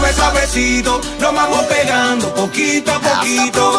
suave, suavecito, lo vamos pegando poquito a poquito.